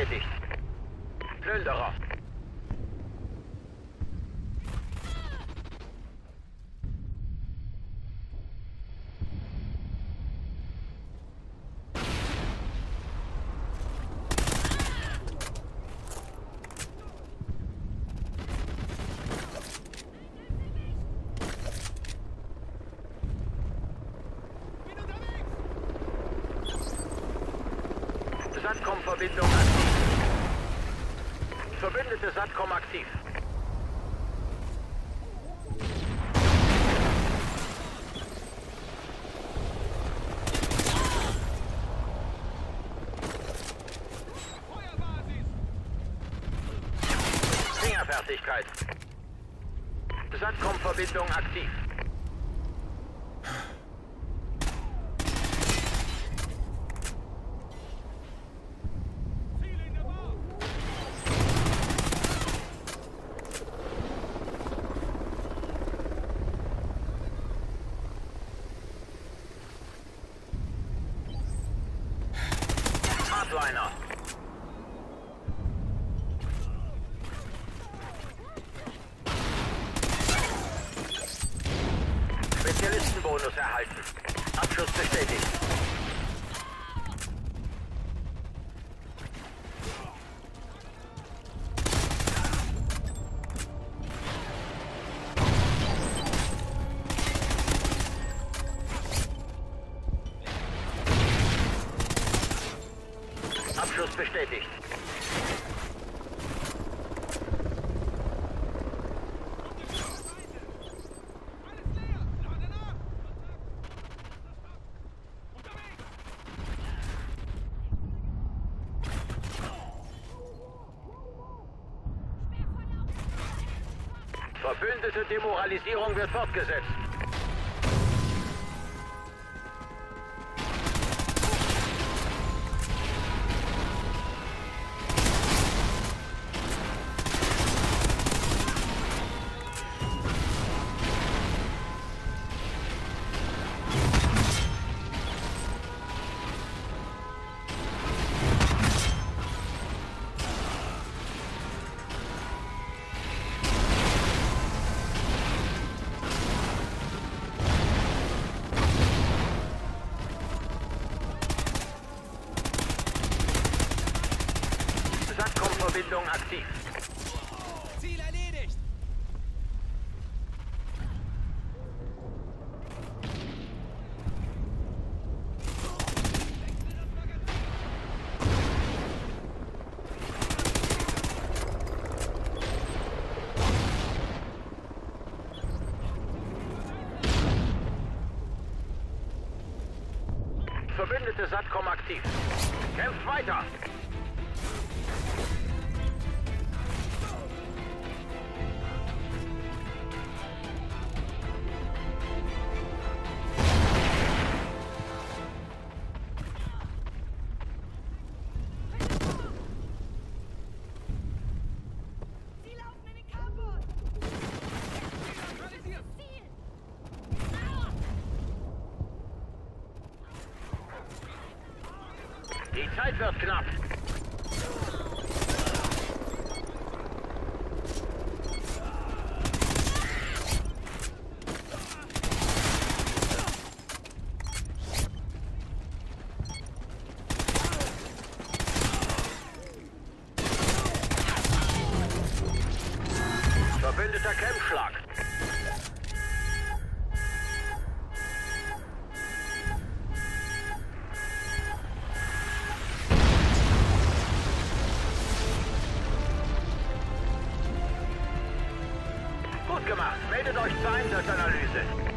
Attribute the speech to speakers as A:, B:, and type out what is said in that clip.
A: bestätigt. Plünderer. Satcom-Verbindung aktiv. Verbündete Satcom aktiv. Fingerfertigkeit. Satcom-Verbindung aktiv. Spezialistenbonus erhalten. Abschuss bestätigt. Abschuss bestätigt. Verbündete Demoralisierung wird fortgesetzt. Satcom-Verbindung aktiv.
B: Ziel erledigt!
A: Verbündete Satcom aktiv. Kämpft weiter! Die Zeit wird knapp. Verbündeter Campschlag. Gut gemacht. Meldet euch zur Einsatzanalyse.